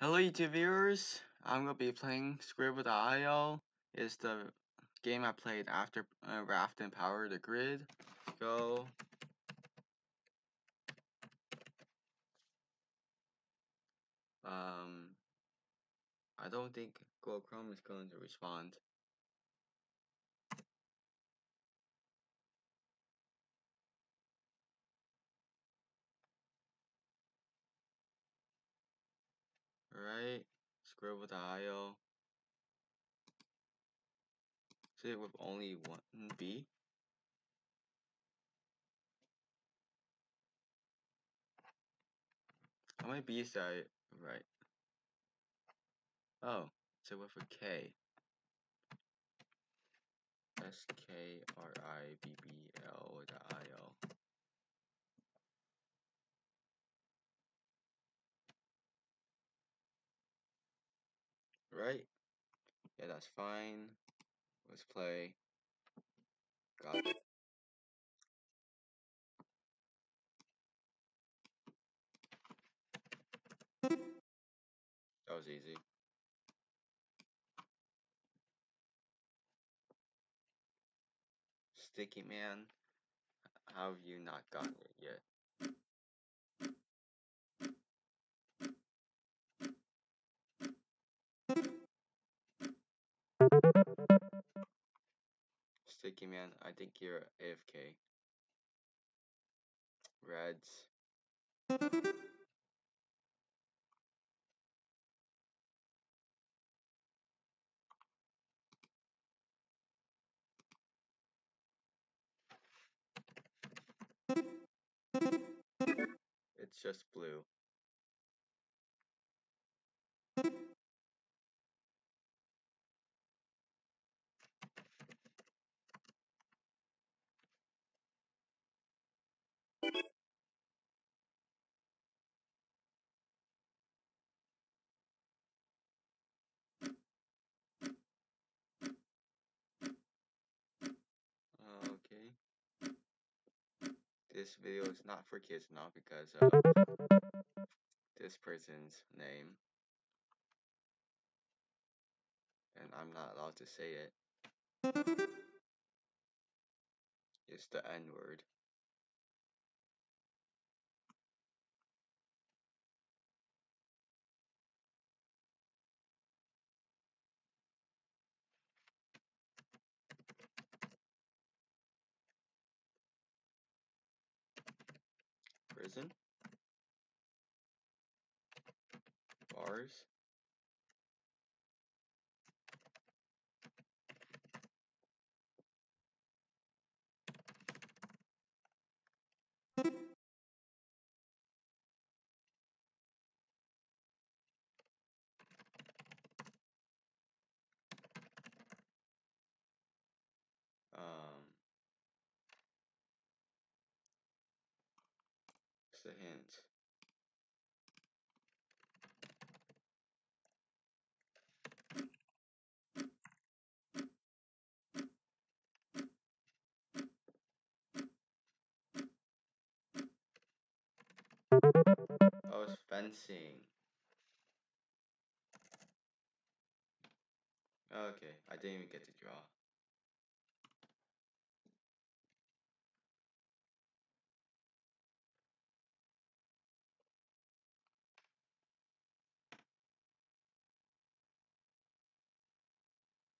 Hello YouTube viewers, I'm gonna be playing Skribbl.io. It's the game I played after uh, Raft and Power the Grid. Go. Um, I don't think Google Chrome is going to respond. Alright, Skribbl.io. Is it with only one mm, B? How many B's did I write? Oh, it's with a K. S K R I B B L I O. Right? Yeah, that's fine. Let's play. Got it. That was easy. Sticky Man, how have you not gotten it yet? Sticky Man, I think you're AFK. Reds. It's just blue. This video is not for kids now because of this person's name. And I'm not allowed to say it. It's the N word. Bars. Um, the hint? Fencing. Okay, I didn't even get to draw.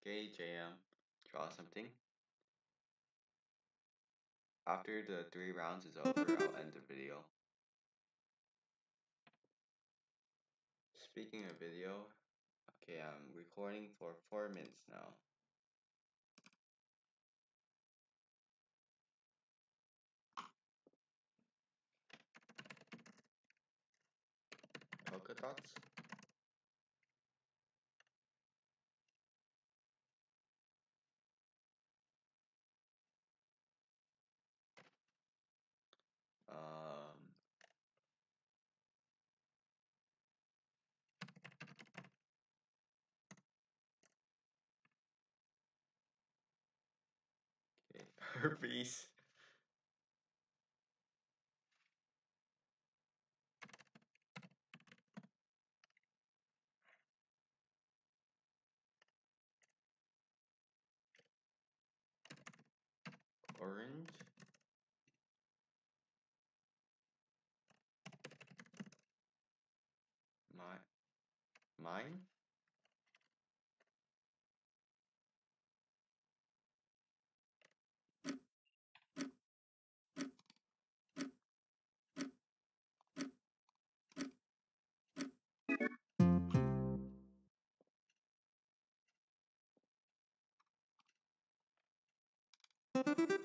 Okay, JM, draw something. After the three rounds is over, I'll end the video. Speaking of video, okay, I'm recording for four minutes now. Polka dots? herpes. Orange. My, mine? Okay.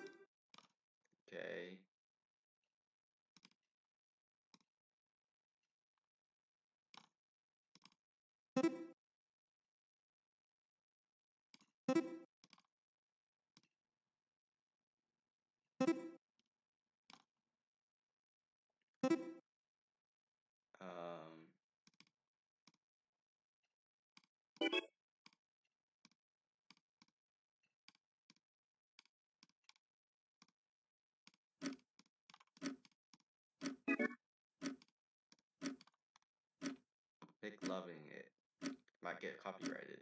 Copyrighted.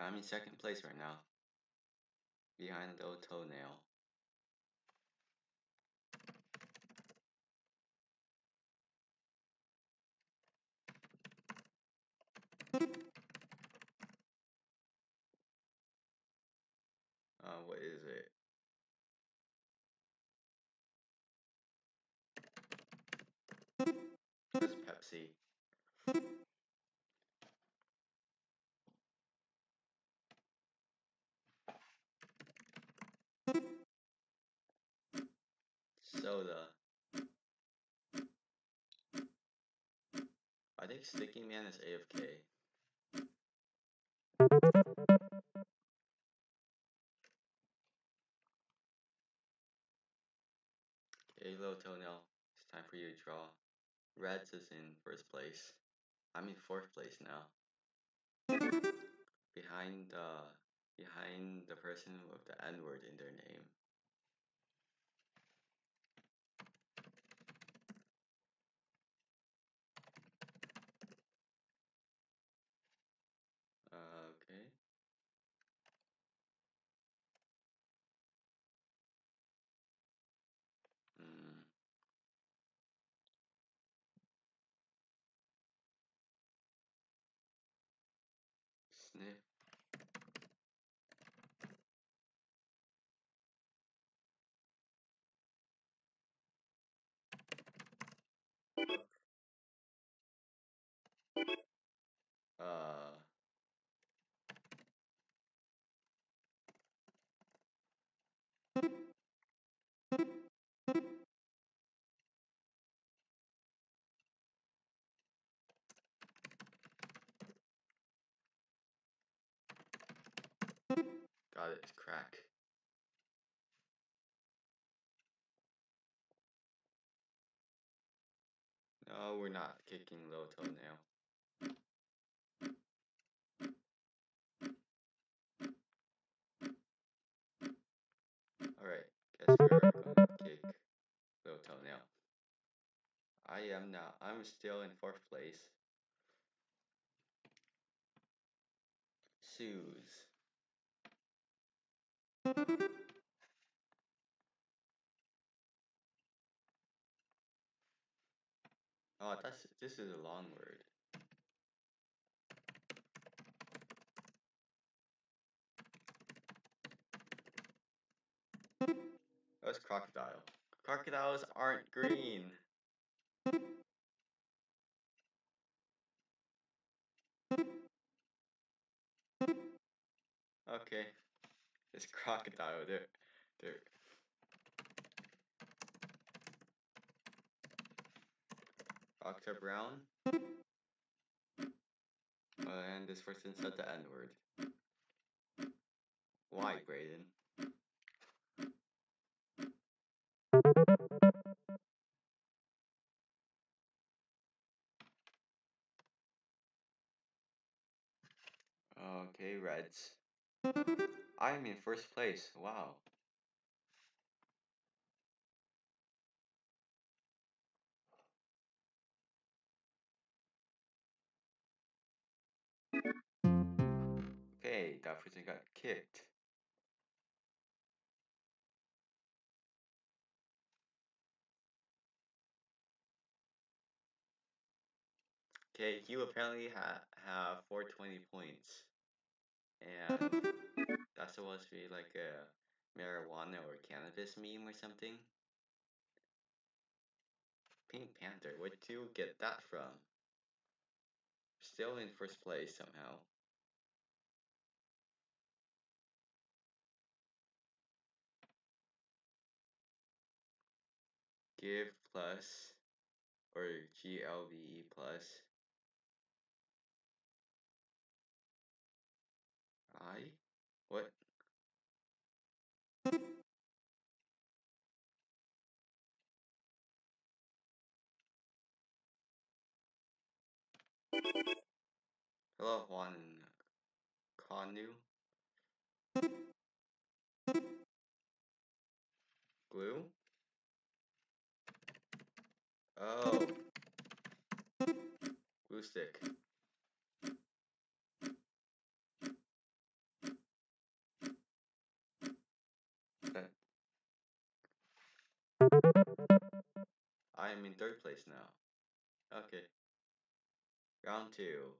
I'm in second place right now. Behind the toenail. Pepsi. Soda. I think Sticky Man is AFK. Little toenail. It's time for you to draw. Reds is in first place. I'm in fourth place now. Behind the behind the person with the N word in their name. Uh, okay. Mm. Sniff. Uh. Got it, crack. No, we're not kicking low toenail. Alright, guess we're gonna kick low toenail. I am now. I'm still in fourth place. Shoes. Oh, that's this is a long word. Oh, that's crocodile. Crocodiles aren't green. Okay. It's crocodile. They're they're Rocks brown. And this person said the N word. Why, Brayden? Okay, Reds. I'm in first place. Wow. Okay, that person got kicked. Okay, you apparently ha have 420 points. And that's supposed to be like a marijuana or cannabis meme or something. Pink Panther, where'd you get that from? Still in first place somehow. Give plus or GLVE plus I? What? Hello, Juan Kanu. Glue? Oh. Glue stick. I am in third place now. Okay. Round two.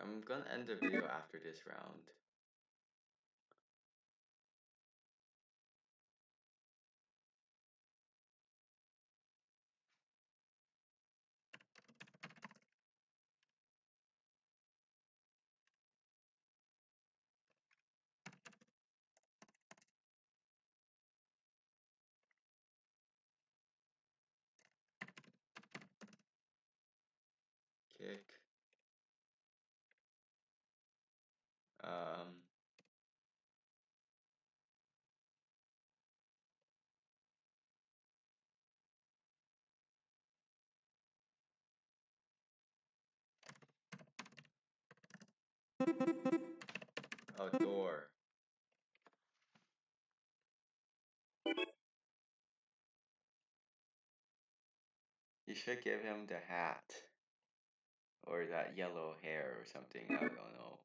I'm gonna end the video after this round. Kick. Um. A door. You should give him the hat. Or that yellow hair or something, I don't know.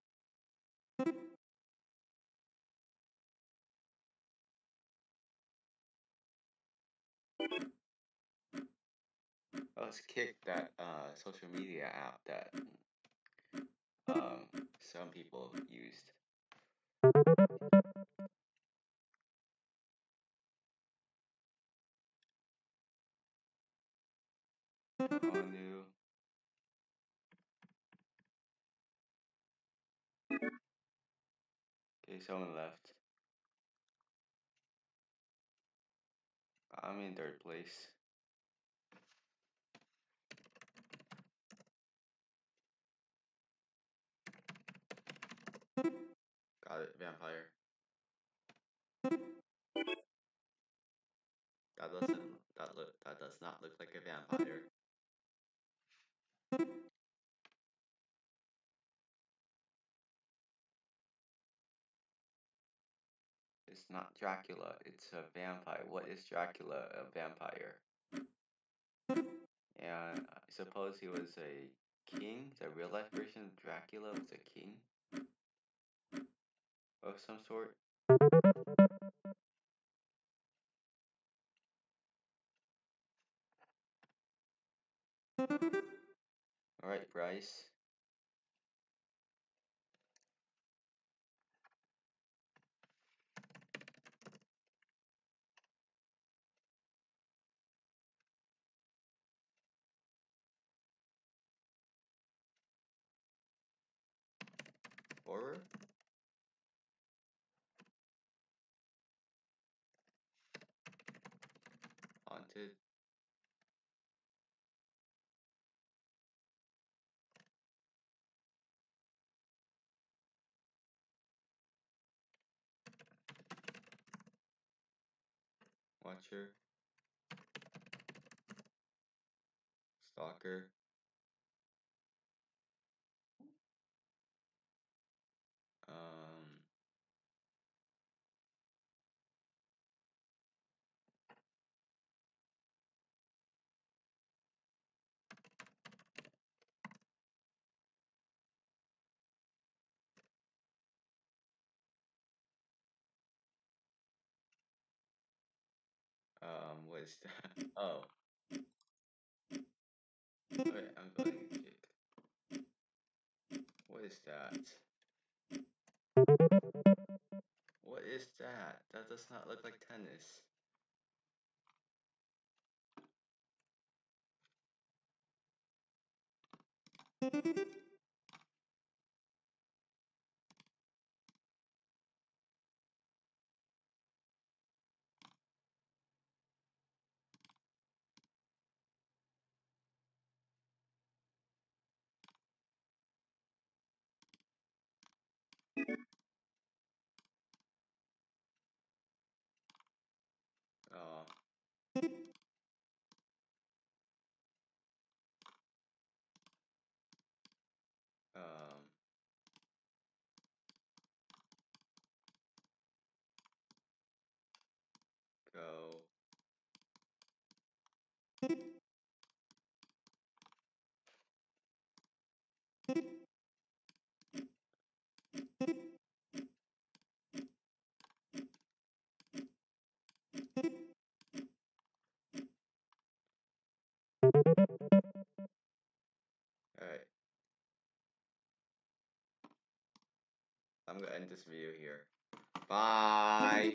Let's kick that uh, social media app that um, some people used. Someone left. I'm in third place. Got it, vampire. That doesn't that look that does not look like a vampire. It's not Dracula, it's a vampire. What is Dracula? A vampire. And I suppose he was a king? The real life version of Dracula was a king? Of some sort? Alright, Bryce. Watcher? Stalker? What is that? Oh. Wait, I'm going to... What is that? What is that? That does not look like tennis. Oh. I'm gonna end this video here. Bye!